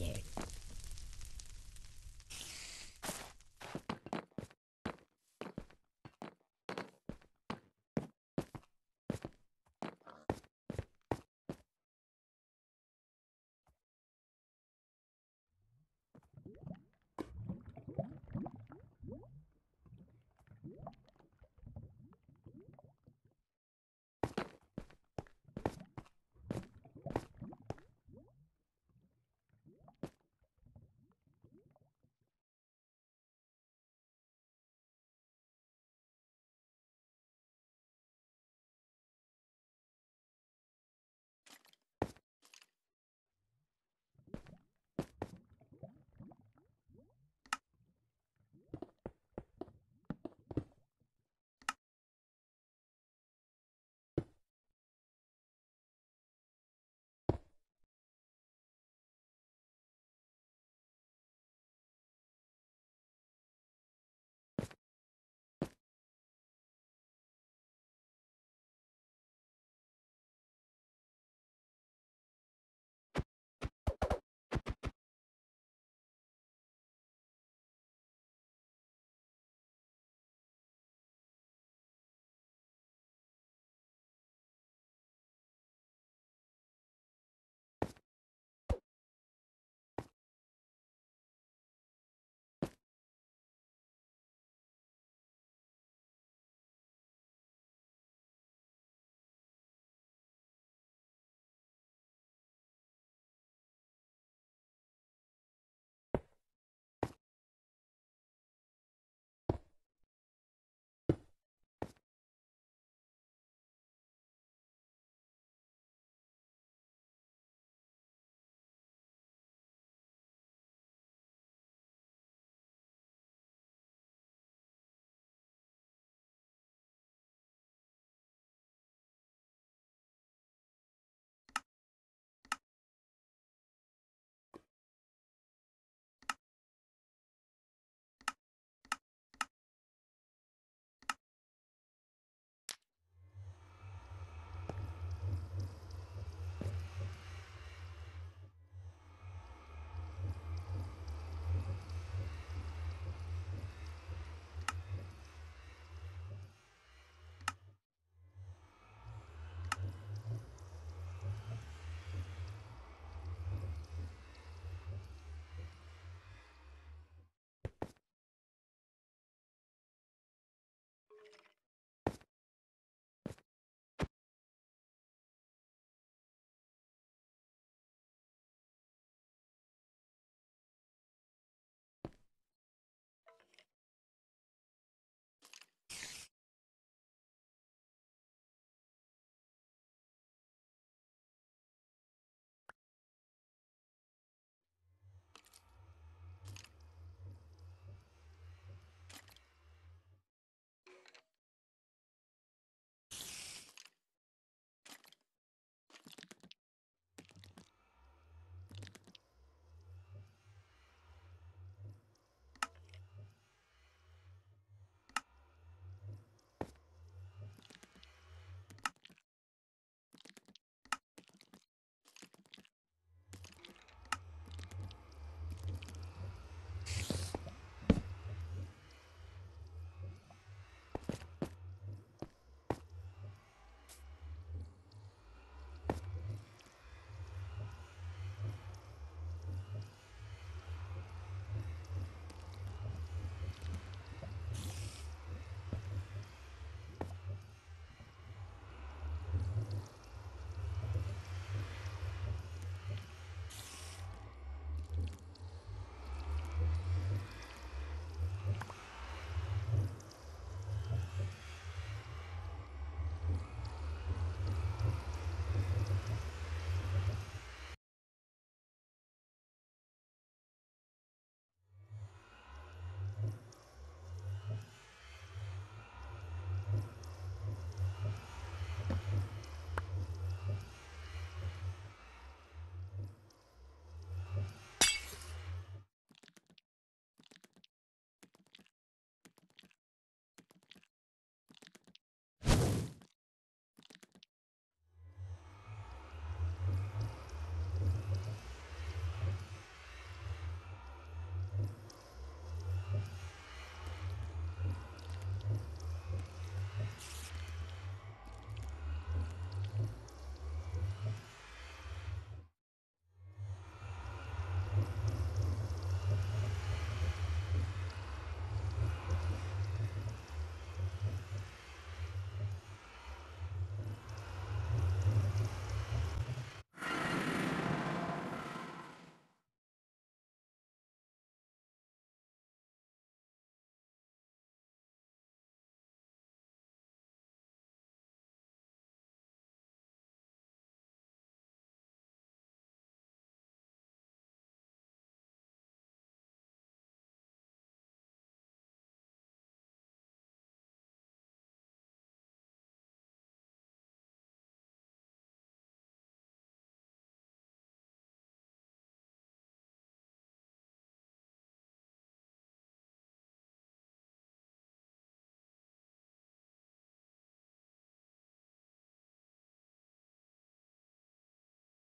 over.